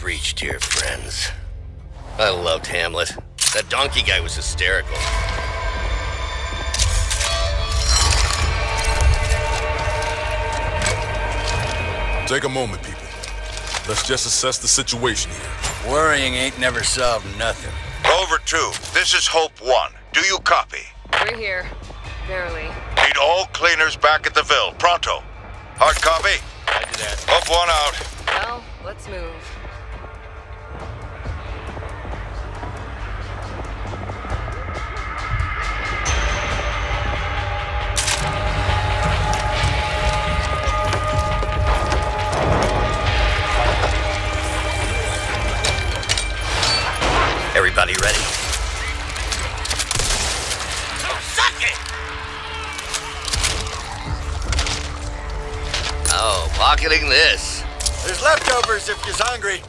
breach, dear friends. I loved Hamlet. That donkey guy was hysterical. Take a moment, people. Let's just assess the situation here. Worrying ain't never solved nothing. Rover 2, this is Hope 1. Do you copy? We're here. Barely. Need all cleaners back at the Ville. Pronto. Hard copy? I do that. Hope 1 out. Well, let's move. Oh, pocketing this. There's leftovers if you're hungry.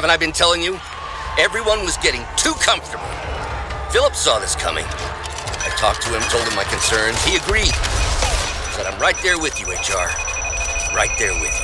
Haven't I been telling you? Everyone was getting too comfortable. Philip saw this coming. I talked to him, told him my concerns. He agreed. Said, I'm right there with you, HR. Right there with you.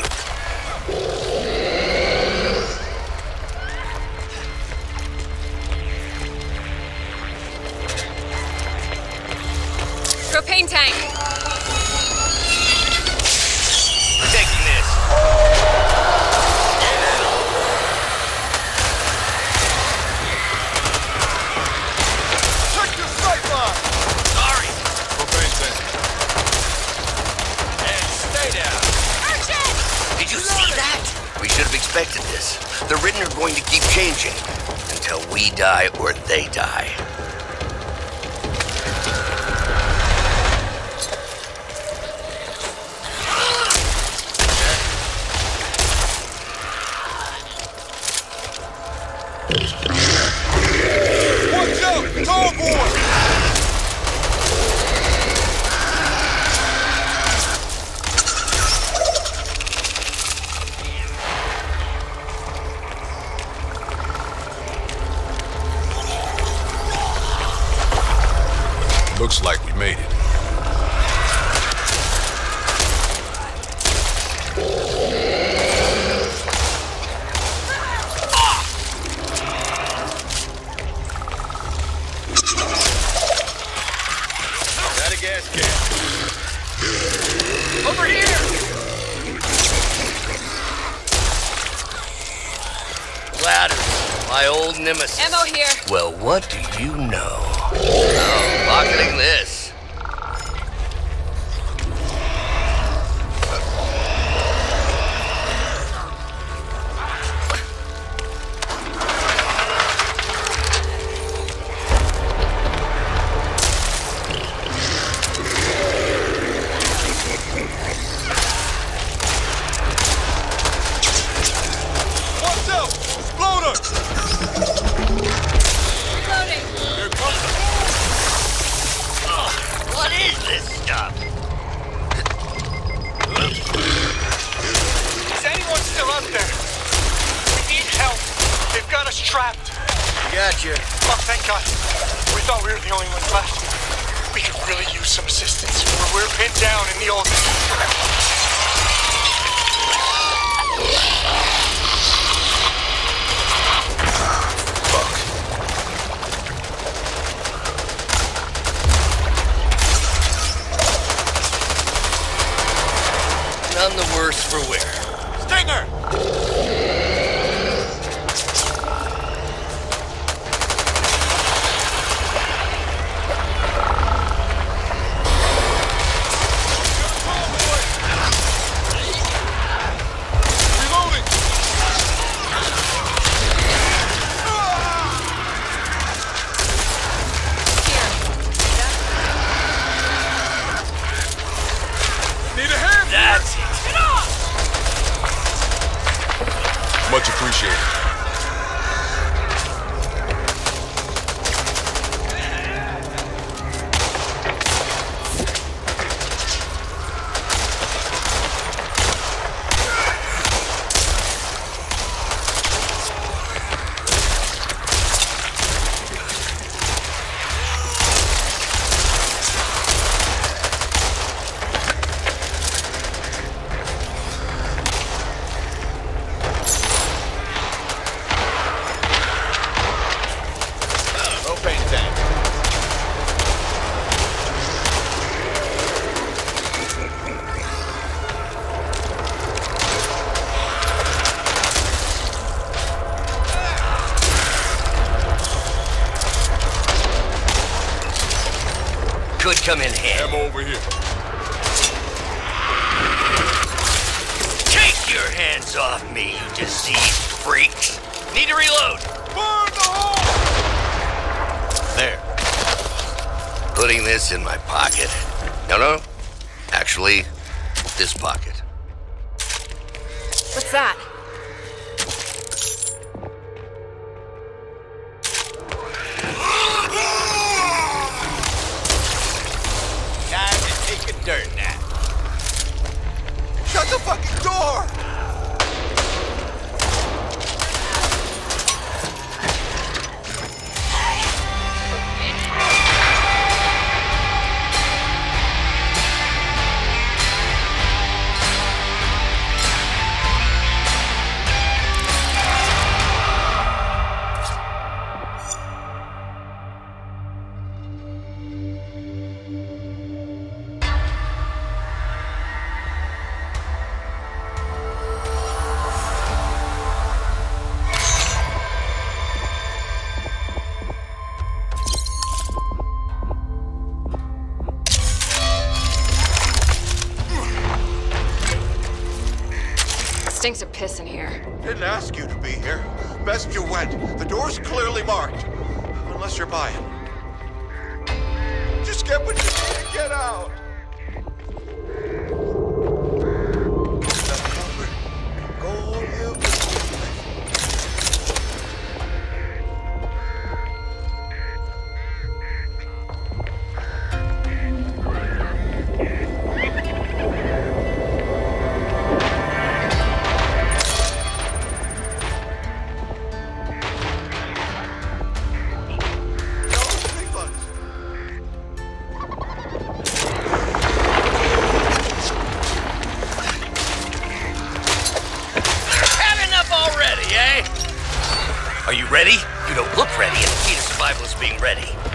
Gotcha. Oh, thank God. We thought we were the only ones left. We could really use some assistance. We're, we're pinned down in the old... come in. piss in here. Didn't ask you to be here. Best you went. The door's clearly marked. Unless you're buying. ready? You don't look ready, and the key to survival is being ready.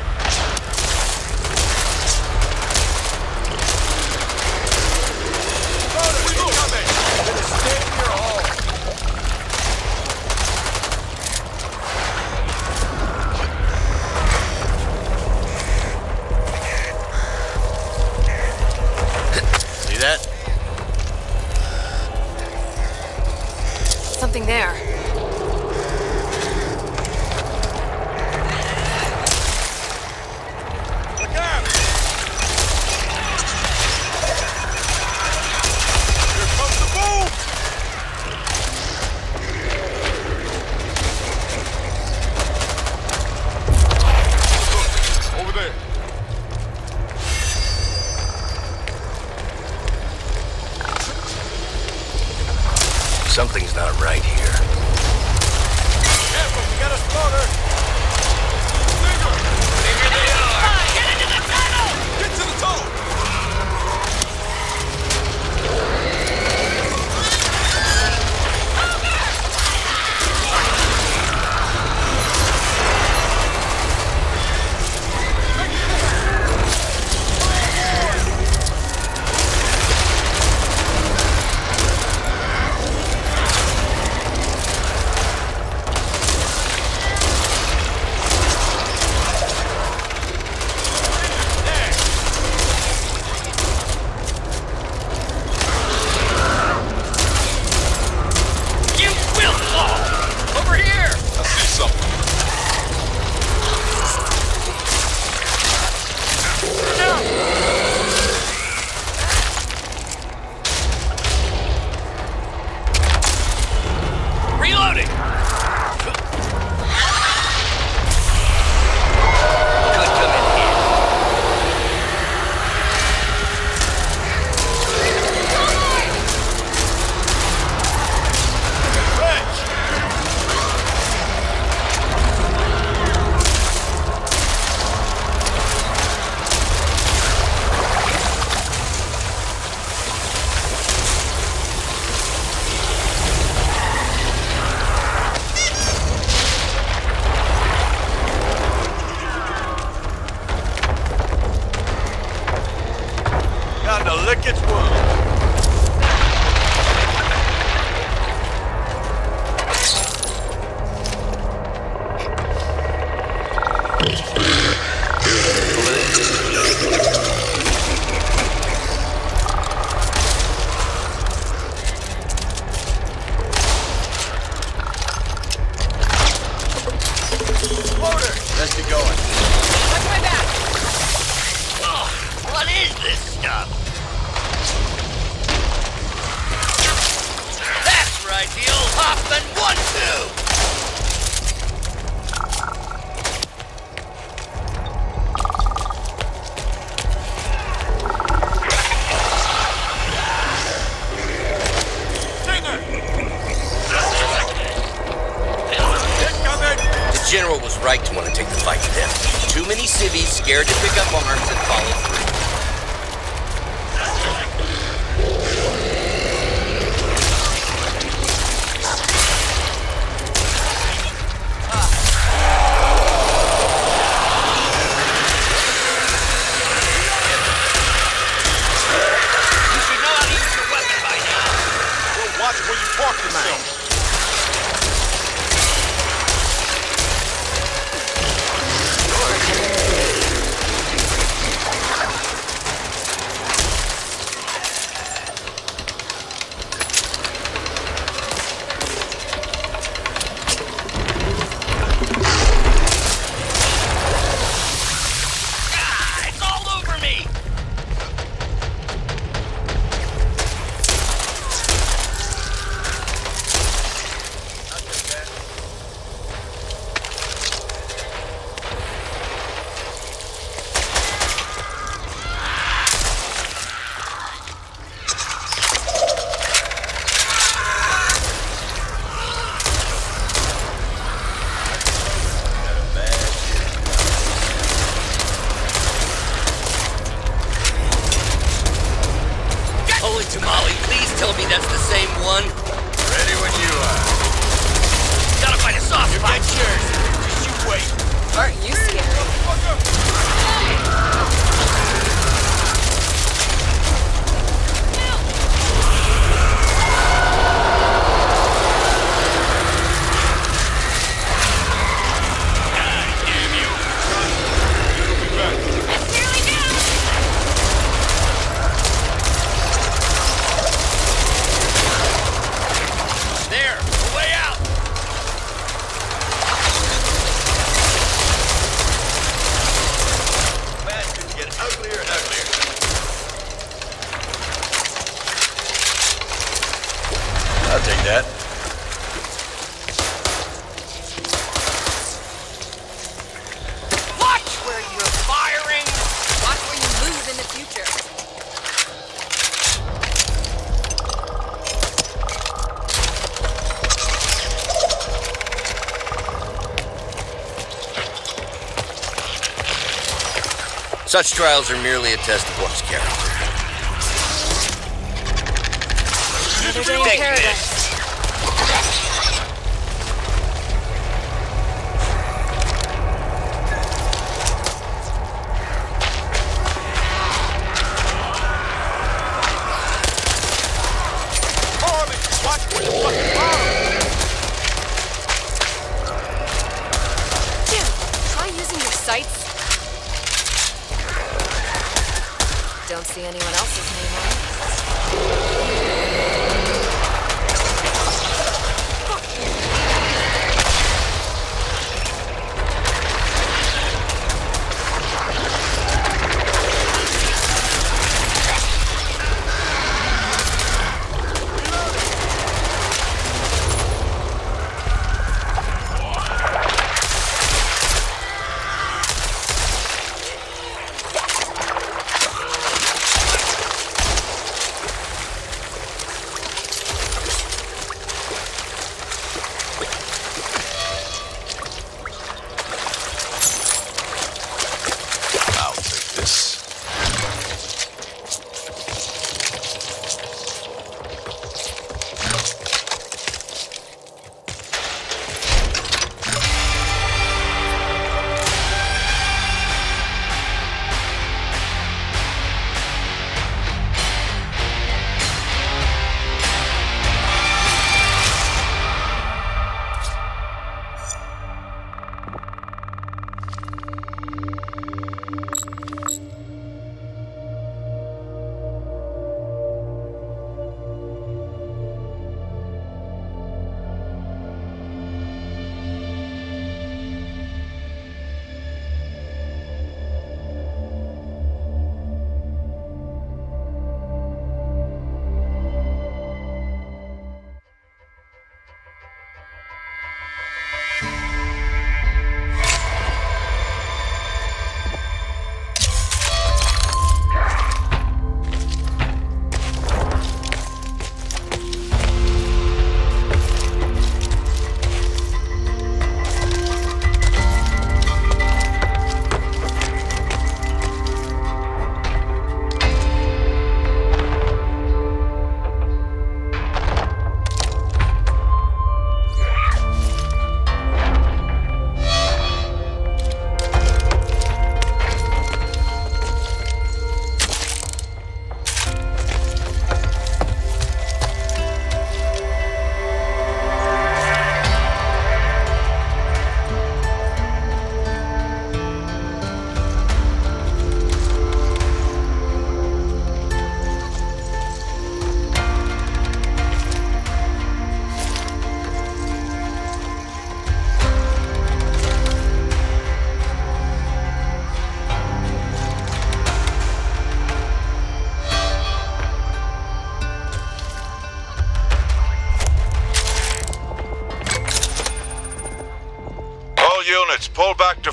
Such trials are merely a test of one's character. Another day.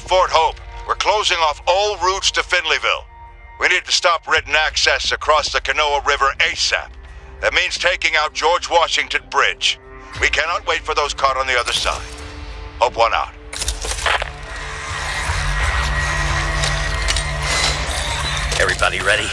Fort Hope. We're closing off all routes to Finleyville. We need to stop Ridden access across the Canoa River ASAP. That means taking out George Washington Bridge. We cannot wait for those caught on the other side. Hope one out. Everybody ready?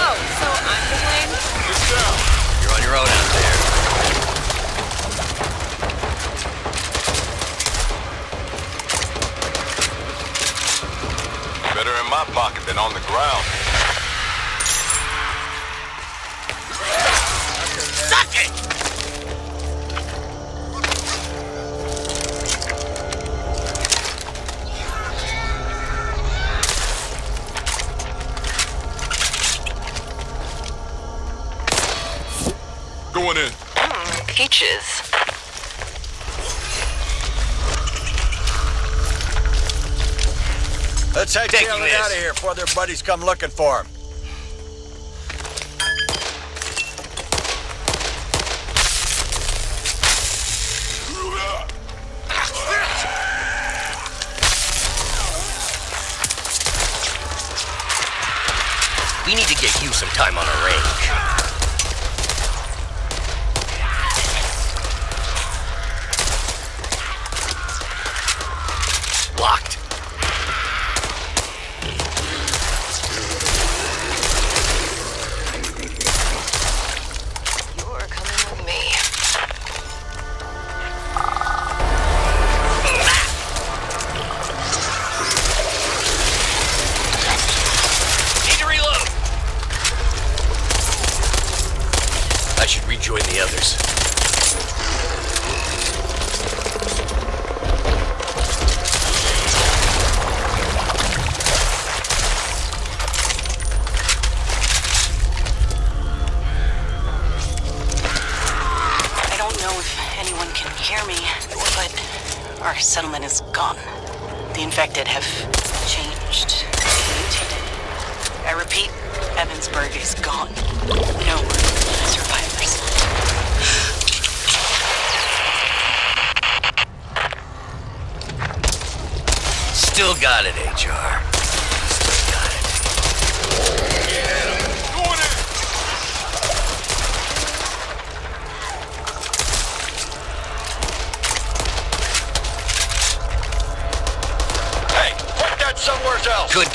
Oh, so I'm to blame? You're on your own out there. Better in my pocket than on the ground. Suck it! Going in. Hmm, peaches. Let's hightail out of here before their buddies come looking for him. join the others.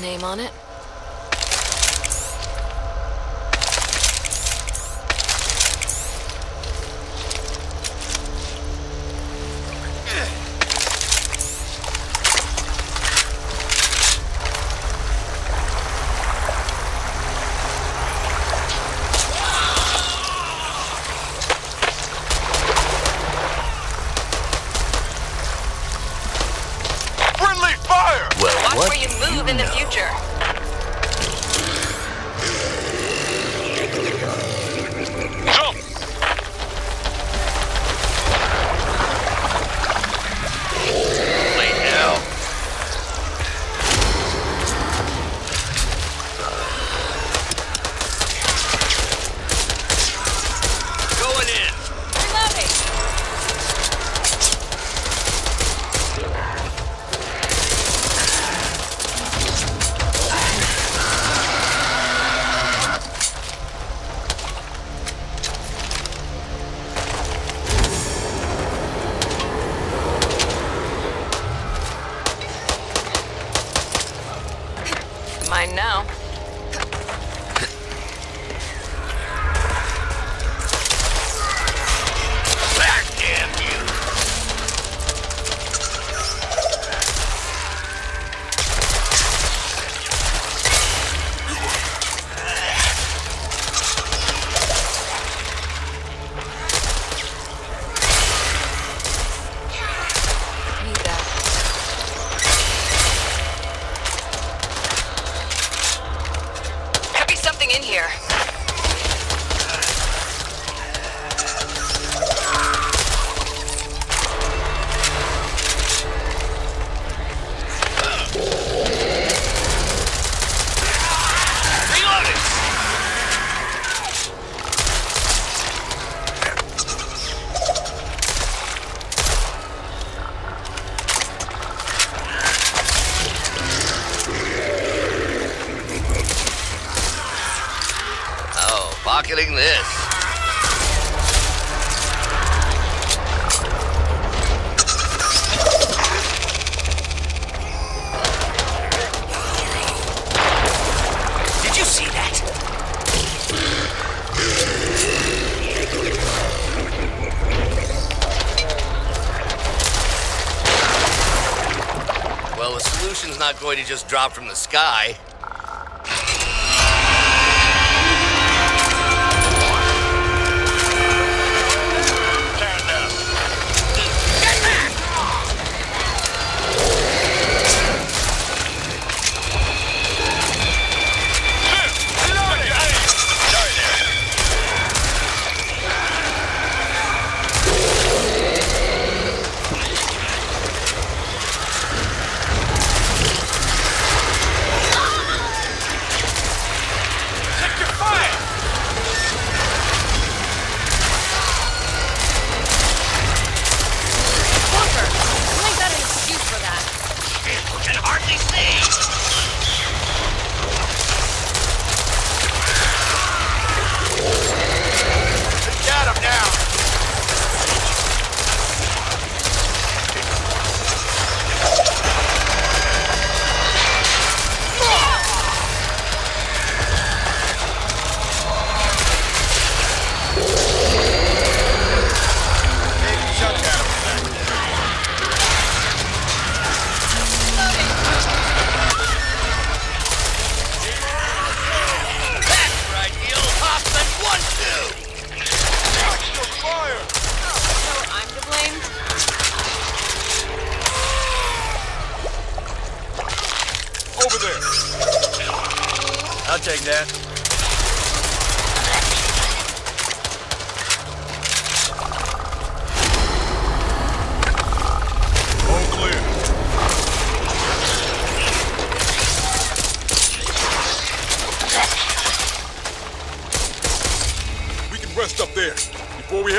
name on it. Well, Watch what? in the future. here? just dropped from the sky.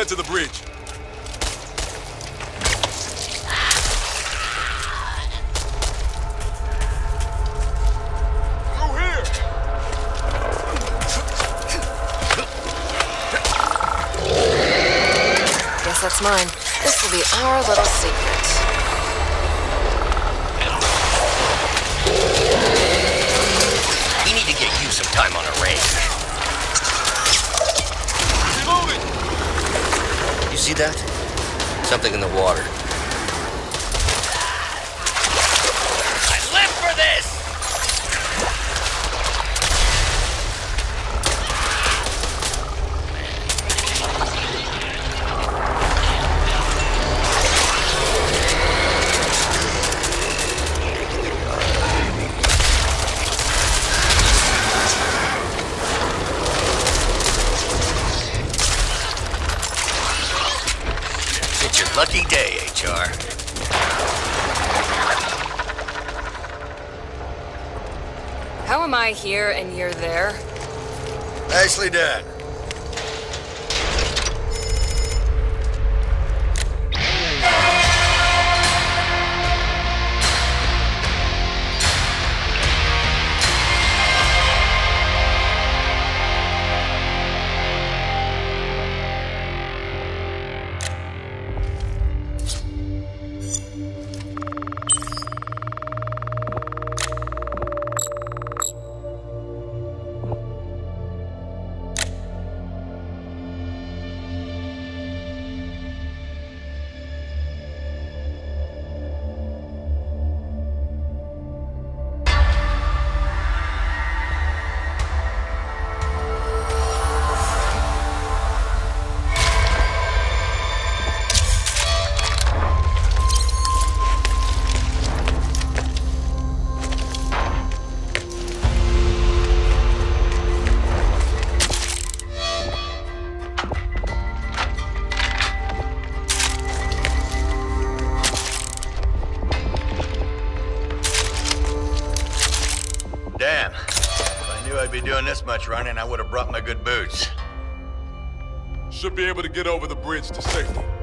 head to the bridge. That's mine. This will be our little secret. that? Something in the water. How am I here and you're there? Nicely done. should be able to get over the bridge to safety.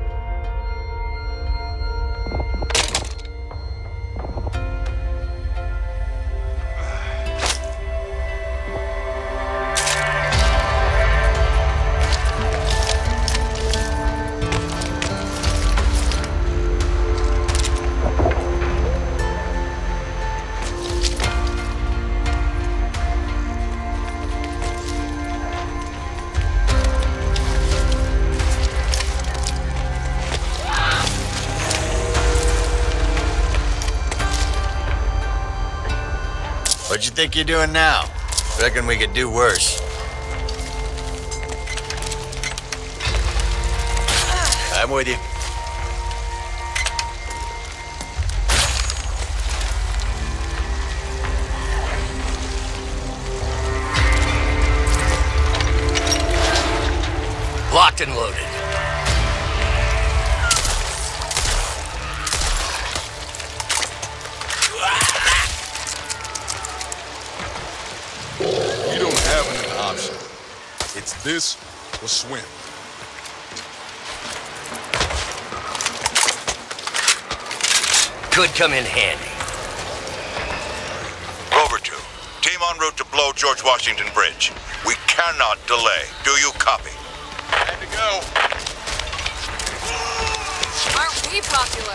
What you think you're doing now? Reckon we could do worse. I'm with you. Swim. Could come in handy. Rover 2, team en route to blow George Washington Bridge. We cannot delay. Do you copy? Time to go. Aren't we popular?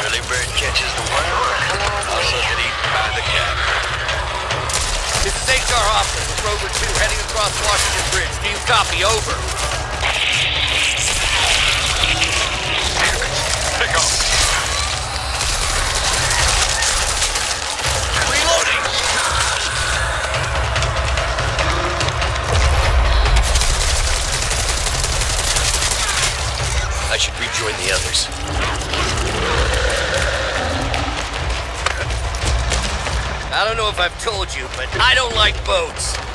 Early bird catches the worm. Also get eaten by the cat. This is HR Hoffman with Rover 2 heading across Washington Bridge. Do you copy? Over. Pick up. Reloading! I should rejoin the others. I don't know if I've told you, but I don't like boats.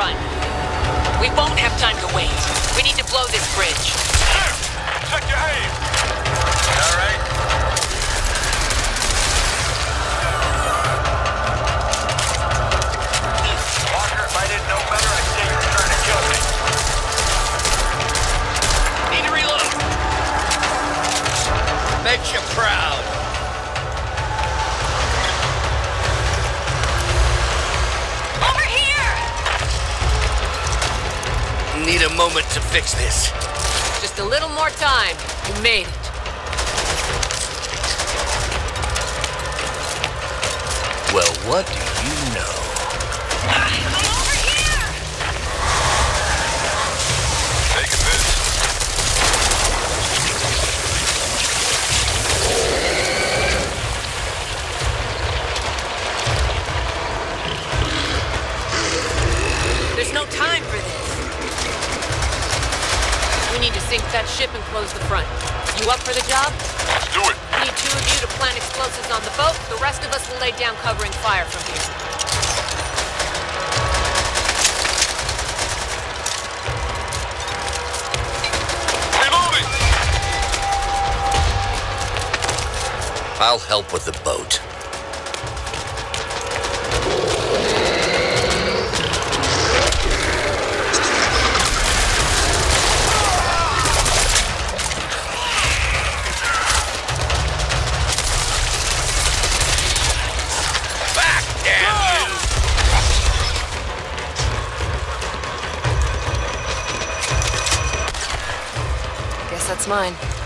Run. We won't have time to wait. We need to blow this bridge. Check your aim. Fix this. Just a little more time. You made it. Well, what do you know? I'm over here! Taking this. There's no time for this. We need to sink that ship and close the front. You up for the job? Let's do it. We need two of you to plant explosives on the boat. The rest of us will lay down covering fire from here. Reloading. I'll help with the boat. Mine.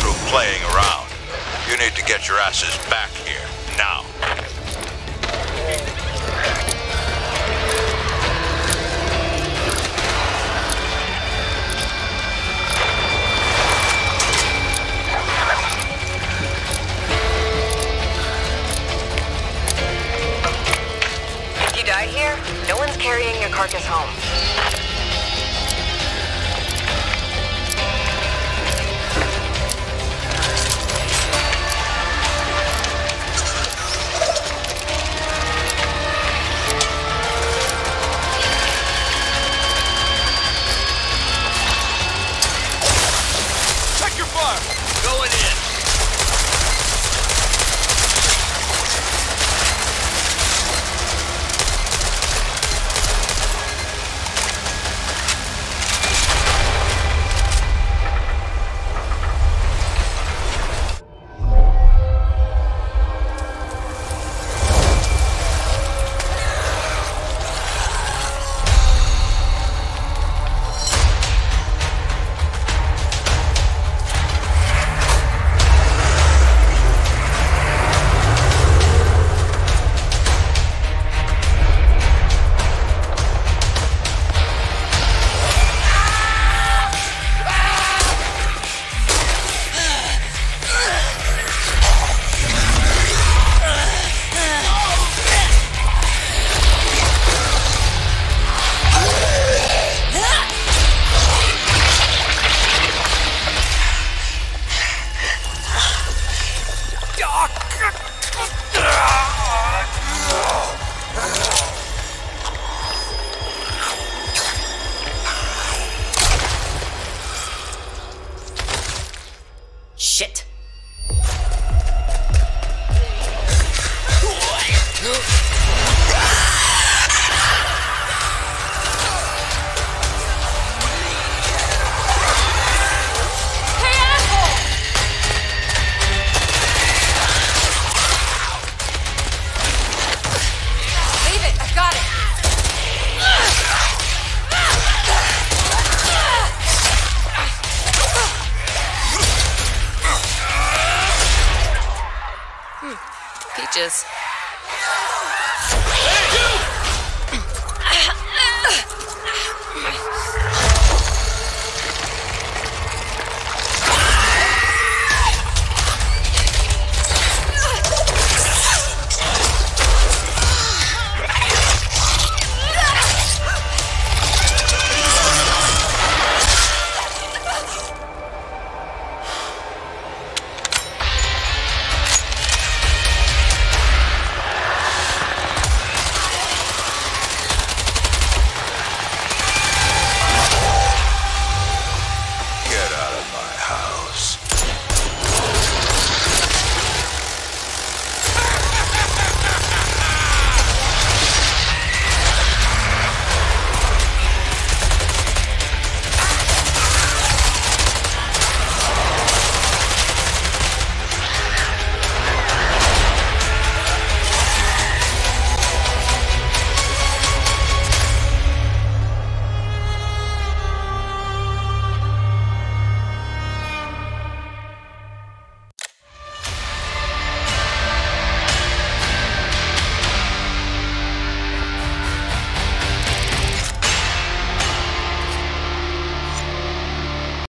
Through playing around, you need to get your asses back here now. If you die here, no one's carrying your carcass home.